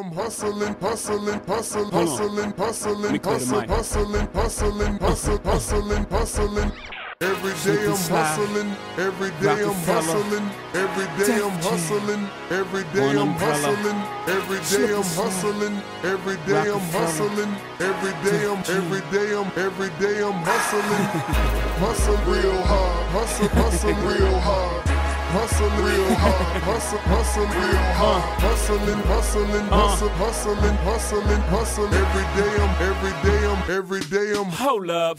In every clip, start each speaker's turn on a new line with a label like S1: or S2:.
S1: I'm hustling, hustling, hustling, hustling, hustling,
S2: Let me clear the
S1: hustling, hustling, hustling, hustling, hustling, hustling. Every day I'm hustling, every day I'm hustling, every day I'm hustling, every day I'm hustling, every day I'm hustling, every day I'm hustling, every day I'm, every day I'm, every day I'm hustling, hustle real hard, hustle, hustle real hard. Hustle real hard, hustle, hustle real hard, hustling, hustling, hustle, hustling, uh. hustling, hustle. Every day I'm, every day I'm, every day I'm
S2: Hold up.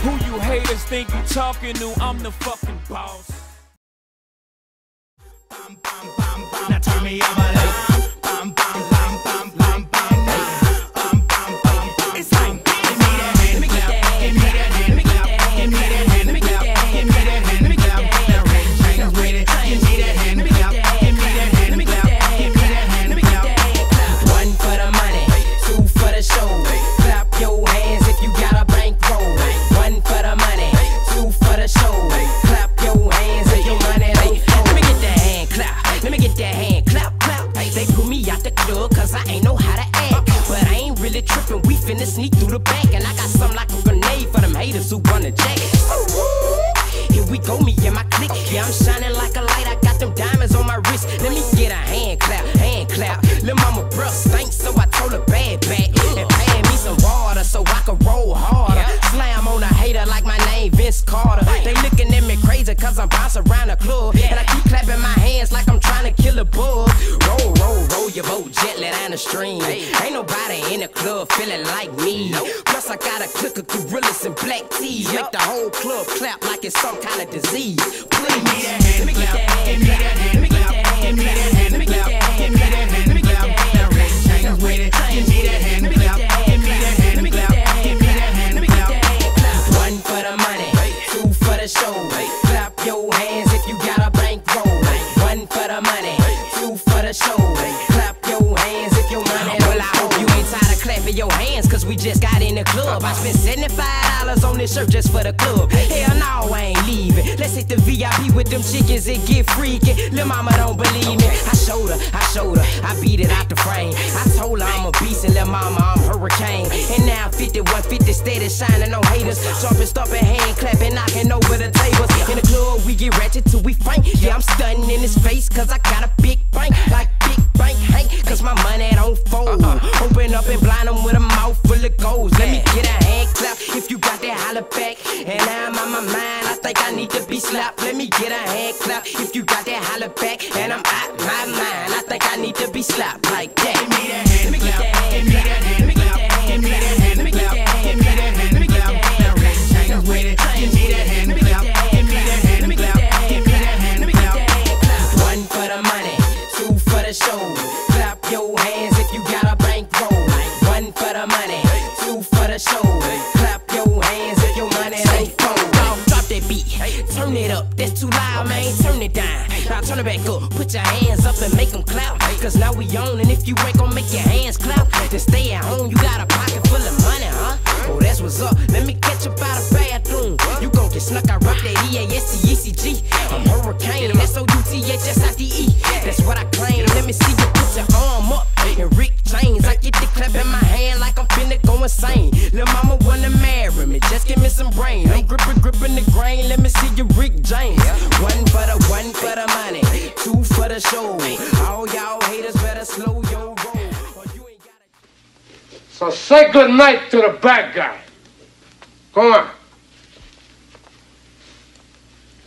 S2: Who you haters think you talking to? I'm the fucking boss.
S3: Now
S4: who wanna jack it. Here we go, me and my clique. Yeah, I'm shining like a light. I got them diamonds on my wrist. Let me get a hand clap, hand clap. Lil' mama breath stinks, so I told her bad back. And pay me some water so I can roll harder. Slam on a hater like my name Vince Carter. They looking at me crazy cause I'm bouncing around the club. And I Ain't nobody in the club feeling like me. Plus I got a clique of gorillas and black tees. Make the whole club clap like it's some kind of disease. Please. Club. I spent $75 on this shirt just for the club. Hell no, I ain't leaving. Let's hit the VIP with them chickens and get freaky. Lil' mama don't believe me. I showed her, I showed her, I beat it out the frame. I told her I'm a beast and lil' mama I'm hurricane. And now 5150 steady shining on haters. Jumping, stomping, hand clapping, knocking over the tables. In the club, we get ratchet till we faint. Yeah, I'm stunning in his face, cause I got a big bank. Like big bank Hank, cause my money don't fold. Open up and blind him with a mouth full of goals. I need to be slapped. Let me get a hand clap if you got that holler back. And I'm out my mind, I think I need to be slapped like that.
S3: Give me that hand clap, give me that hand clap, give me that hand clap, give me that hand clap. Now Ray James with it, give me that hand clap, give me that hand clap, give me that hand clap.
S4: One for the money, two for the show. Clap your hands if you got a bankroll. One for the money, two for the show. Clap your hands if your money don't fold. That beat, turn it up. That's too loud, man. Turn it down. Now turn it back up. Put your hands up and make them clap. Cause now we on, and if you ain't gon' make your hands clap, then stay at home. You got a pocket full of money, huh? Oh, that's what's up. Let me catch you by the bathroom. You gon' get snuck. I rock that E for the show. All y'all haters better slow your roll. or you ain't gotta-
S5: So say good night to the bad guy. Come on.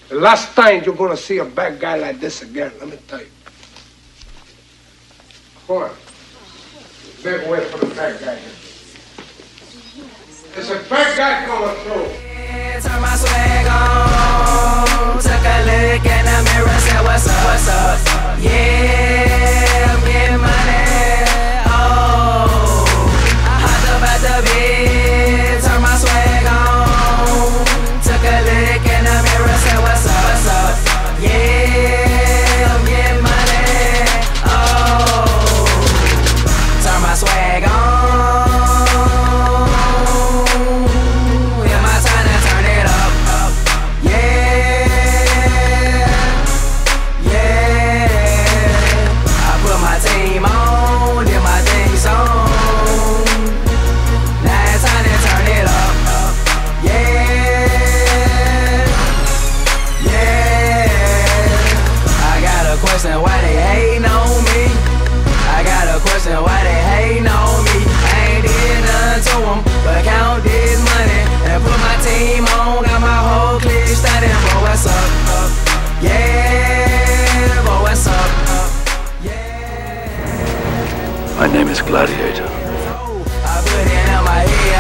S5: The last time you're gonna see a bad guy like this again, let me tell you. Come on. Make way for the bad guy. There's a bad guy coming through.
S3: Turn my swag on. Took a look in the mirror, said, What's up, what's up? Yeah,
S6: Gladiator.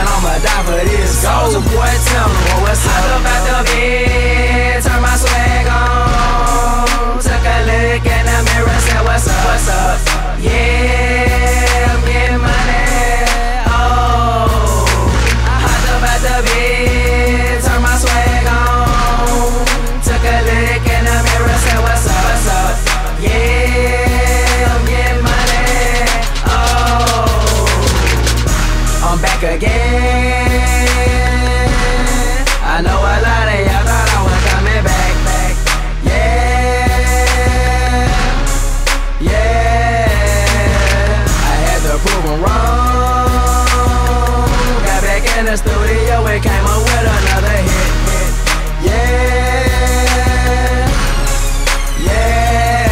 S3: I'm a die for this. Boy, tell me what's up the. in the studio, we came up with another hit. Yeah, yeah.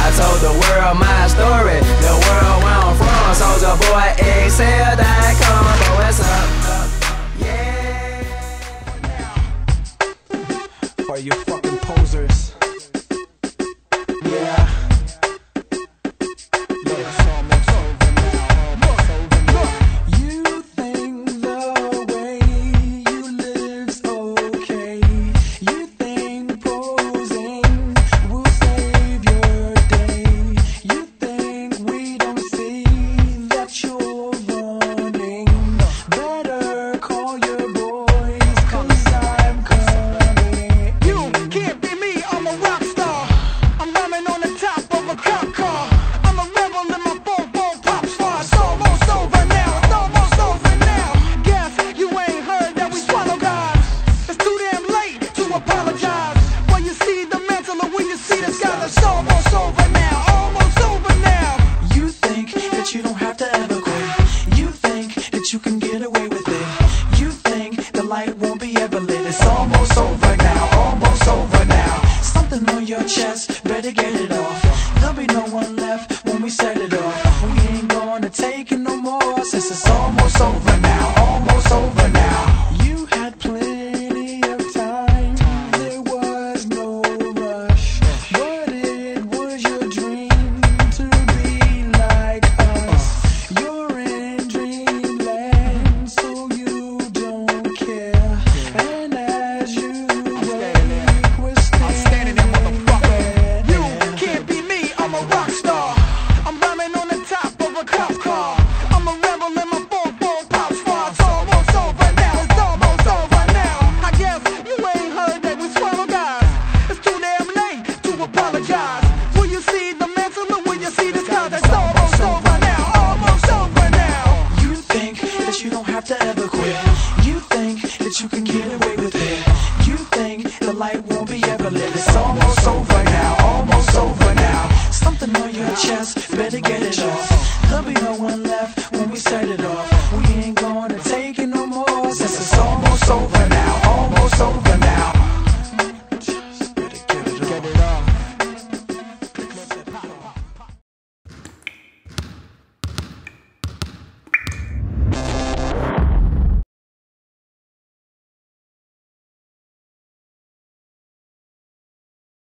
S3: I told the world my story, the world where I'm from. Soldier boy,
S7: excelled. haters almost over now, almost over now. You think that you don't have to ever quit. You think that you can get away with it. You think the light won't be ever lit. It's almost over now, almost over now. Something on your chest, better get it off. There'll be no one left when we set it off. We ain't gonna take it no more since it's. you can get away with it. You think the light won't be ever lit. It's almost over now, almost over now. Something on your chest.